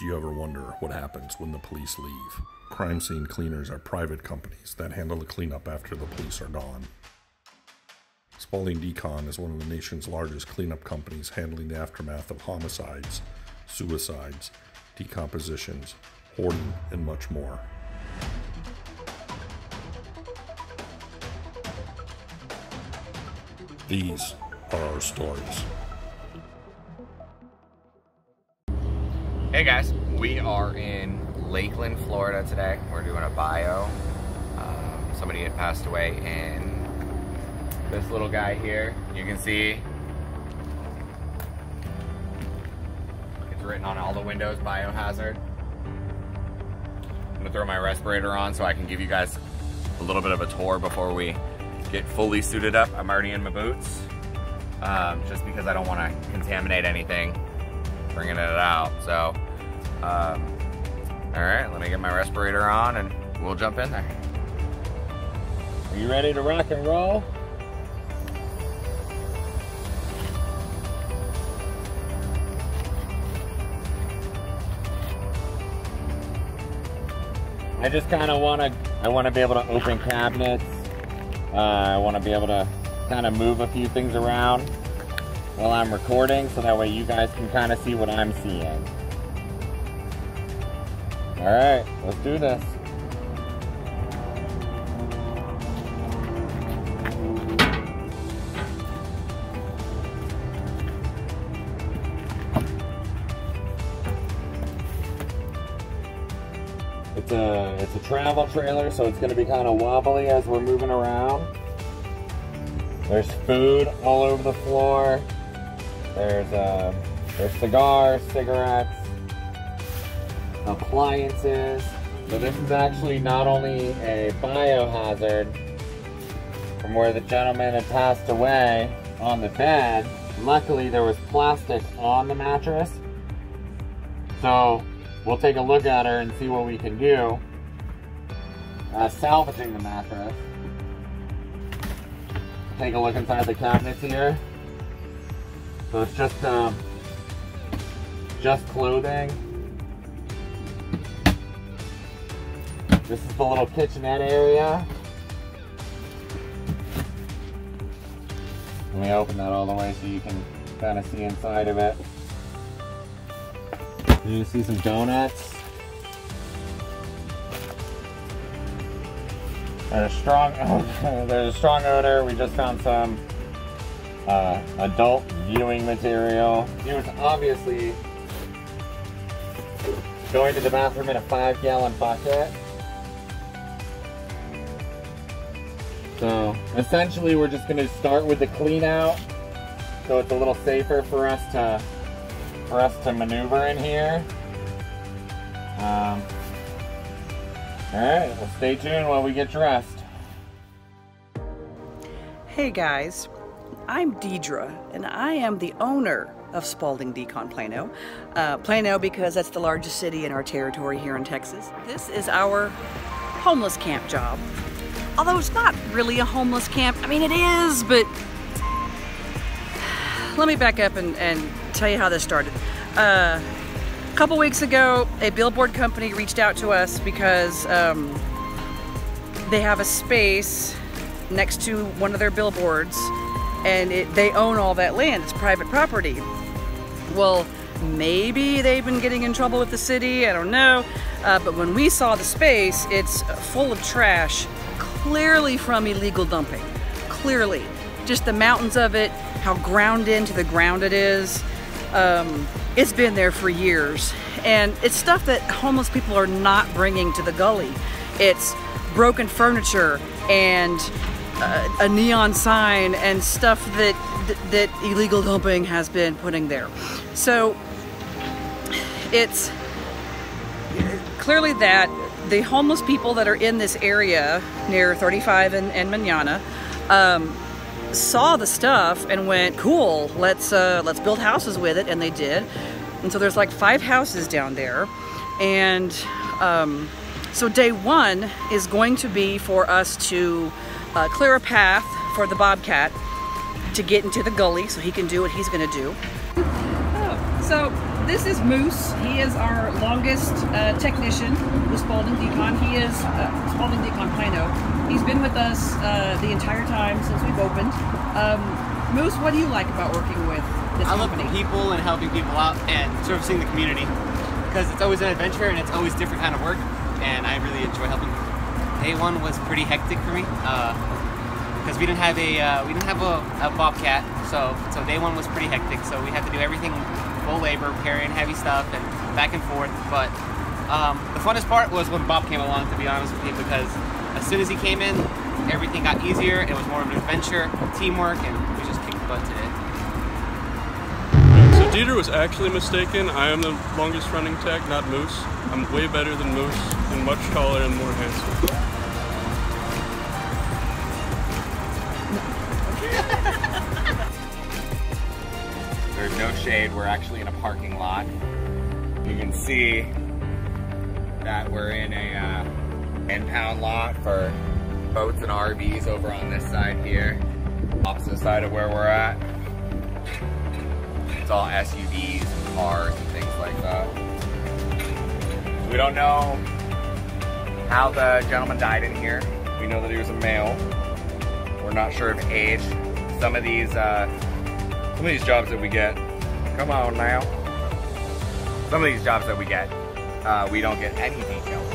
Do you ever wonder what happens when the police leave? Crime scene cleaners are private companies that handle the cleanup after the police are gone. Spaulding Decon is one of the nation's largest cleanup companies handling the aftermath of homicides, suicides, decompositions, hoarding, and much more. These are our stories. Hey guys, we are in Lakeland, Florida today. We're doing a bio. Um, somebody had passed away and this little guy here, you can see it's written on all the windows, biohazard. I'm gonna throw my respirator on so I can give you guys a little bit of a tour before we get fully suited up. I'm already in my boots, um, just because I don't wanna contaminate anything bringing it out. So, um, all right, let me get my respirator on and we'll jump in there. Are you ready to rock and roll? I just kind of want to, I want to be able to open cabinets. Uh, I want to be able to kind of move a few things around while I'm recording so that way you guys can kind of see what I'm seeing. All right, let's do this. It's a it's a travel trailer, so it's going to be kind of wobbly as we're moving around. There's food all over the floor. There's uh, there's cigars, cigarettes, appliances. So this is actually not only a biohazard from where the gentleman had passed away on the bed. Luckily, there was plastic on the mattress. So we'll take a look at her and see what we can do. Uh, salvaging the mattress. Take a look inside the cabinets here. So it's just um, just clothing. This is the little kitchenette area. Let me open that all the way so you can kind of see inside of it. You see some donuts. There's a strong, there's a strong odor. We just found some uh, adult viewing material. He was obviously going to the bathroom in a five gallon bucket. So essentially we're just gonna start with the clean out so it's a little safer for us to for us to maneuver in here. Um, Alright, well stay tuned while we get dressed. Hey guys, I'm Deidre, and I am the owner of Spaulding Decon Plano. Uh, Plano because that's the largest city in our territory here in Texas. This is our homeless camp job. Although it's not really a homeless camp. I mean, it is, but let me back up and, and tell you how this started. Uh, a couple weeks ago, a billboard company reached out to us because um, they have a space next to one of their billboards and it, they own all that land. It's private property. Well, maybe they've been getting in trouble with the city, I don't know. Uh, but when we saw the space, it's full of trash, clearly from illegal dumping. Clearly. Just the mountains of it, how ground into the ground it is. Um, it's been there for years. And it's stuff that homeless people are not bringing to the gully. It's broken furniture and uh, a neon sign and stuff that, that illegal dumping has been putting there. So it's clearly that the homeless people that are in this area near 35 and, and Manana um, saw the stuff and went, cool, let's, uh, let's build houses with it, and they did. And so there's like five houses down there. And um, so day one is going to be for us to uh, clear a path for the bobcat to get into the gully so he can do what he's gonna do. Oh, so this is Moose. He is our longest uh, technician with Spaulding Decon. He is uh, Spaulding Decon Plano. He's been with us uh, the entire time since we've opened. Um, Moose, what do you like about working with this I love people and helping people out and servicing the community because it's always an adventure and it's always different kind of work and I really enjoy helping people. Day one was pretty hectic for me because we didn't have a uh, we didn't have a, a bobcat so so day one was pretty hectic so we had to do everything full labor carrying heavy stuff and back and forth but um, the funnest part was when Bob came along to be honest with you because as soon as he came in everything got easier it was more of an adventure teamwork and we just kicked butt today. So Deidre was actually mistaken. I am the longest running tech, not Moose. I'm way better than Moose and much taller and more handsome. No shade. We're actually in a parking lot. You can see that we're in a uh, lot for boats and RVs over on this side here. Opposite side of where we're at. It's all SUVs and cars and things like that. We don't know how the gentleman died in here. We know that he was a male. We're not sure of age. Some of these uh, some of these jobs that we get, come on now. Some of these jobs that we get, uh, we don't get any details.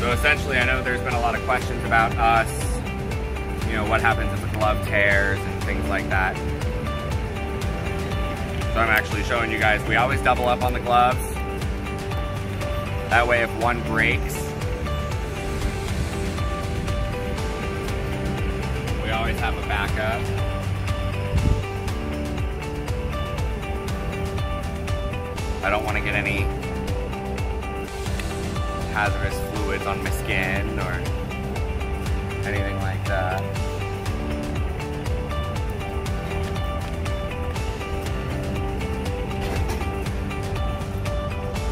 So essentially, I know there's been a lot of questions about us, you know, what happens if a glove tears and things like that. So I'm actually showing you guys, we always double up on the gloves. That way if one breaks, we always have a backup. I don't want to get any hazardous fluids on my skin or anything like that.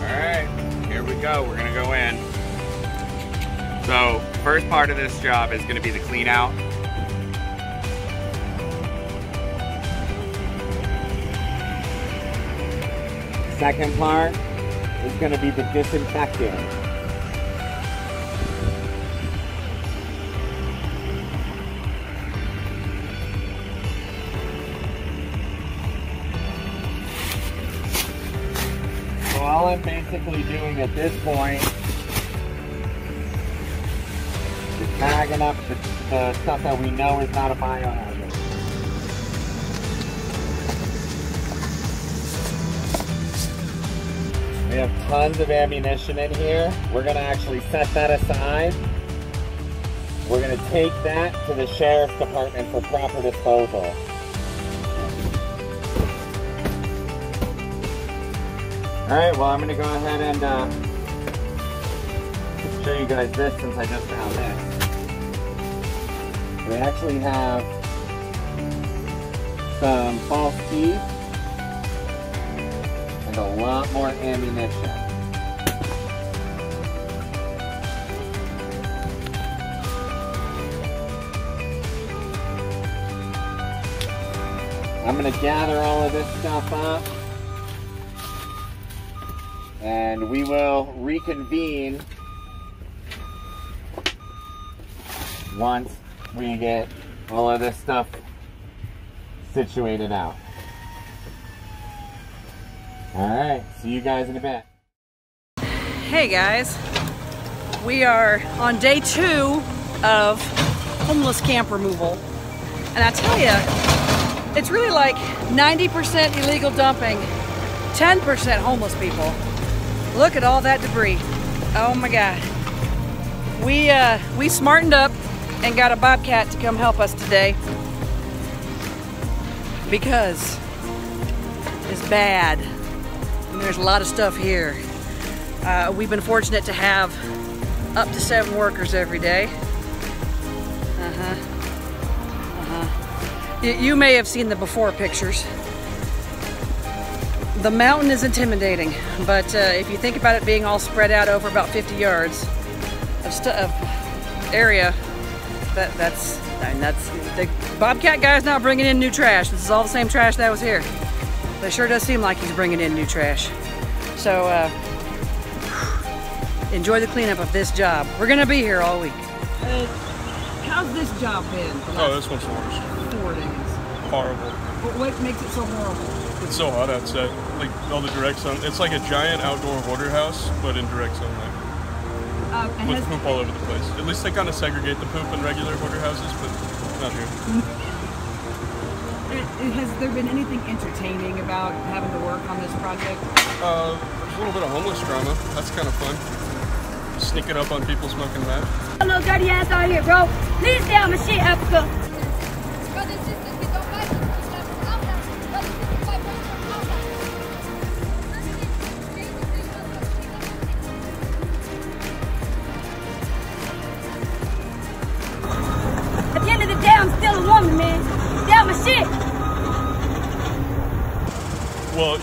Alright, here we go. We're gonna go in. So, first part of this job is gonna be the clean out. Second part is going to be the disinfecting. So all I'm basically doing at this point is tagging up the, the stuff that we know is not a biohazard. Have tons of ammunition in here. We're gonna actually set that aside. We're gonna take that to the sheriff's department for proper disposal. All right, well, I'm gonna go ahead and uh, show you guys this since I just found this. We actually have some false teeth a lot more ammunition. I'm gonna gather all of this stuff up and we will reconvene once we get all of this stuff situated out. All right, see you guys in a bit. Hey guys, we are on day two of homeless camp removal. And I tell you, it's really like 90% illegal dumping, 10% homeless people. Look at all that debris. Oh my God. We, uh, we smartened up and got a bobcat to come help us today because it's bad. There's a lot of stuff here. Uh, we've been fortunate to have up to seven workers every day. Uh-huh. Uh-huh. You, may have seen the before pictures. The mountain is intimidating, but uh, if you think about it being all spread out over about 50 yards of, of area, that, that's I mean, that's the Bobcat guy's not bringing in new trash. This is all the same trash that was here. But it sure does seem like he's bringing in new trash. So uh, enjoy the cleanup of this job. We're gonna be here all week. Uh, how's this job been? Oh, this one's the worst. four days. Horrible. What makes it so horrible? It's so hot outside. Like all the direct sun. It's like a giant outdoor hoarder house, but in direct sunlight. Uh, With poop all over the place. At least they kind of segregate the poop in regular hoarder houses, but not here. it- has there been anything entertaining about having to work on this project? Uh, there's a little bit of homeless drama. That's kind of fun. Sneaking up on people smoking meth. A little dirty ass out here, bro. Please stay on my shit, Africa. Brothers and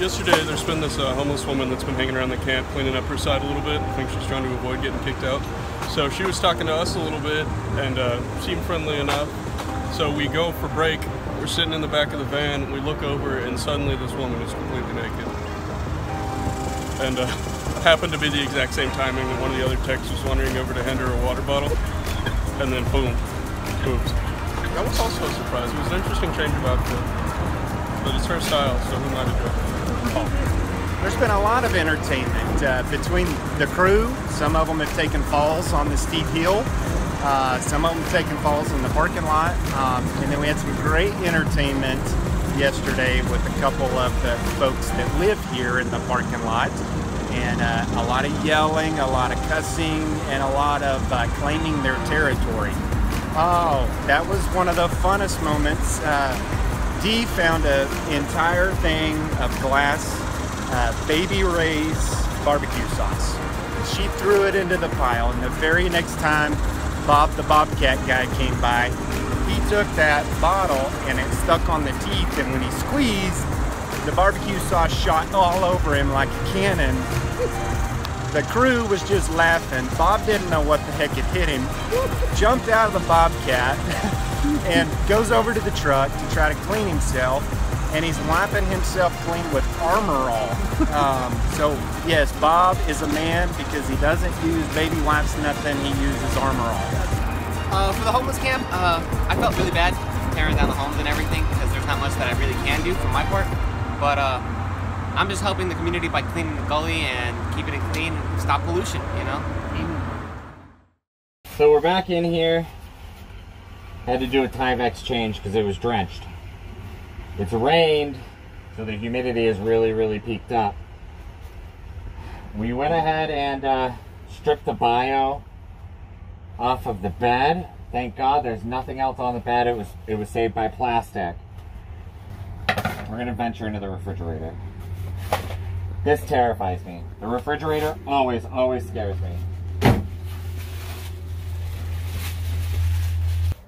yesterday there's been this uh, homeless woman that's been hanging around the camp cleaning up her side a little bit. I think she's trying to avoid getting kicked out. So she was talking to us a little bit and uh, seemed friendly enough. So we go for break. We're sitting in the back of the van. We look over and suddenly this woman is completely naked. And uh, happened to be the exact same timing that one of the other techs was wandering over to hand her a water bottle. And then boom, boobs. That was also a surprise. It was an interesting change of outfit. But it's her style, so who might There's been a lot of entertainment uh, between the crew. Some of them have taken falls on the steep hill. Uh, some of them taken falls in the parking lot. Um, and then we had some great entertainment yesterday with a couple of the folks that live here in the parking lot. And uh, a lot of yelling, a lot of cussing, and a lot of uh, claiming their territory. Oh, that was one of the funnest moments. Uh, Dee found an entire thing of glass uh, Baby Ray's barbecue sauce. She threw it into the pile, and the very next time Bob the Bobcat guy came by, he took that bottle and it stuck on the teeth, and when he squeezed, the barbecue sauce shot all over him like a cannon. The crew was just laughing. Bob didn't know what the heck had hit him. Jumped out of the Bobcat and goes over to the truck to try to clean himself. And he's wiping himself clean with Armor All. Um, so yes, Bob is a man because he doesn't use baby wipes, nothing. He uses Armor All. Uh, for the homeless camp, uh, I felt really bad tearing down the homes and everything because there's not much that I really can do for my part. But uh, I'm just helping the community by cleaning the gully and keeping it clean, stop pollution, you know? So we're back in here. Had to do a Tyvex change because it was drenched. It's rained, so the humidity is really, really peaked up. We went ahead and uh, stripped the bio off of the bed. Thank God there's nothing else on the bed. It was it was saved by plastic. We're gonna venture into the refrigerator. This terrifies me. The refrigerator always, always scares me.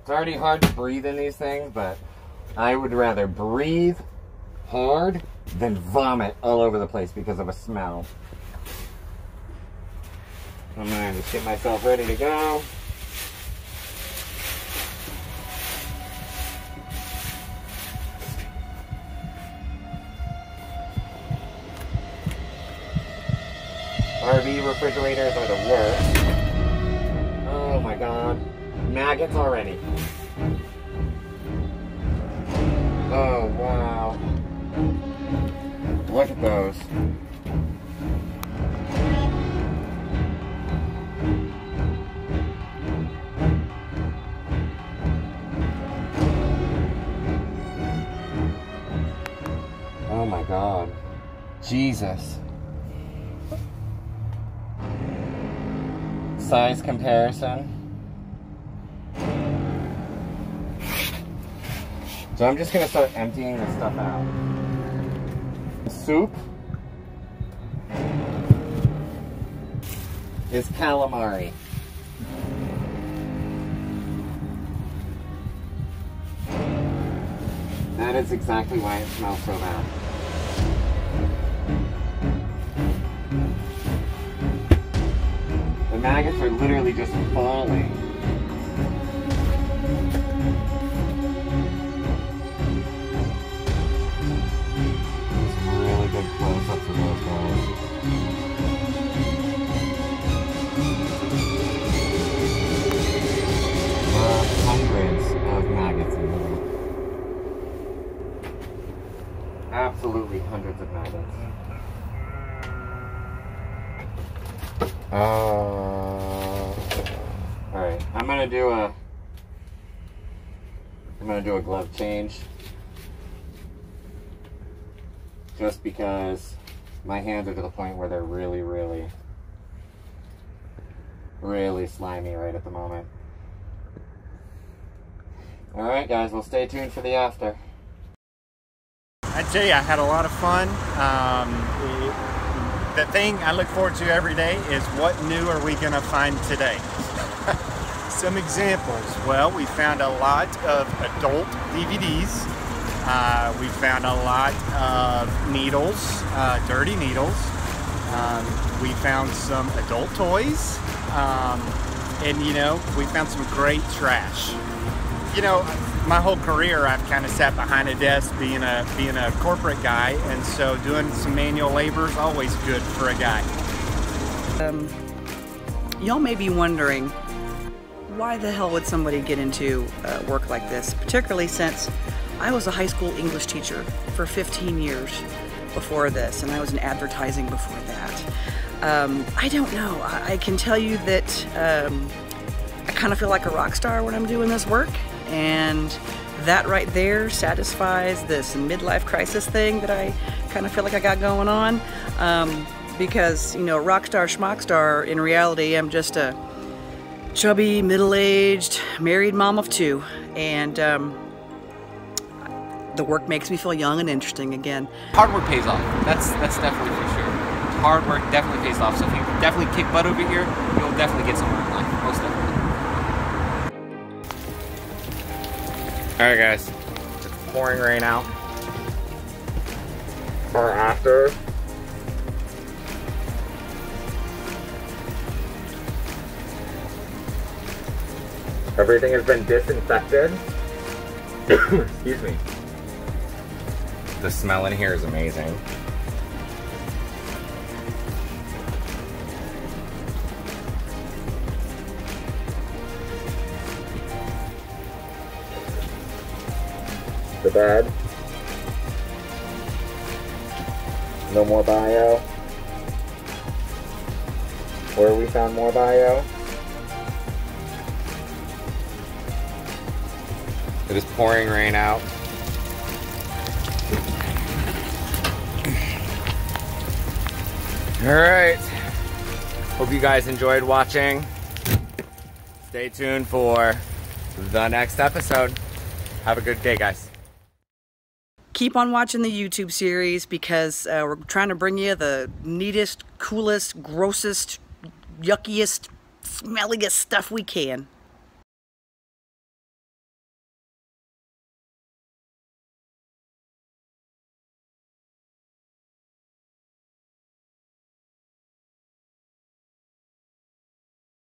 It's already hard to breathe in these things, but I would rather breathe hard than vomit all over the place because of a smell. I'm gonna just get myself ready to go. RV refrigerators are the worst. Oh my god. Maggots already. At those. Oh my god. Jesus. Size comparison. So I'm just gonna start emptying this stuff out. Soup is calamari. That is exactly why it smells so bad. The maggots are literally just falling. Hundreds of magnets. Uh, Alright, I'm gonna do a I'm gonna do a glove change. Just because my hands are to the point where they're really, really, really slimy right at the moment. Alright guys, well stay tuned for the after. I tell you, I had a lot of fun. Um, the thing I look forward to every day is what new are we going to find today? Some examples. Well, we found a lot of adult DVDs. Uh, we found a lot of needles, uh, dirty needles. Um, we found some adult toys. Um, and, you know, we found some great trash. You know, my whole career I've kind of sat behind a desk being a being a corporate guy and so doing some manual labor is always good for a guy. Um, y'all may be wondering why the hell would somebody get into uh, work like this, particularly since I was a high school English teacher for 15 years before this, and I was in advertising before that. Um, I don't know. I, I, can tell you that um, I kind of feel like a rock star when I'm doing this work, and that right there satisfies this midlife crisis thing that I kind of feel like I got going on. Um, because, you know, rock star, schmock star, in reality, I'm just a chubby, middle-aged, married mom of two. And um, the work makes me feel young and interesting again. Hard work pays off. That's that's definitely for sure. Hard work definitely pays off. So if you definitely kick butt over here, you'll definitely get somewhere in life. Alright guys, it's pouring rain out. Or after. Everything has been disinfected. Excuse me. The smell in here is amazing. The bed. No more bio. Where we found more bio. It is pouring rain out. Alright. Hope you guys enjoyed watching. Stay tuned for the next episode. Have a good day, guys keep on watching the YouTube series because uh, we're trying to bring you the neatest, coolest, grossest, yuckiest, smelliest stuff we can.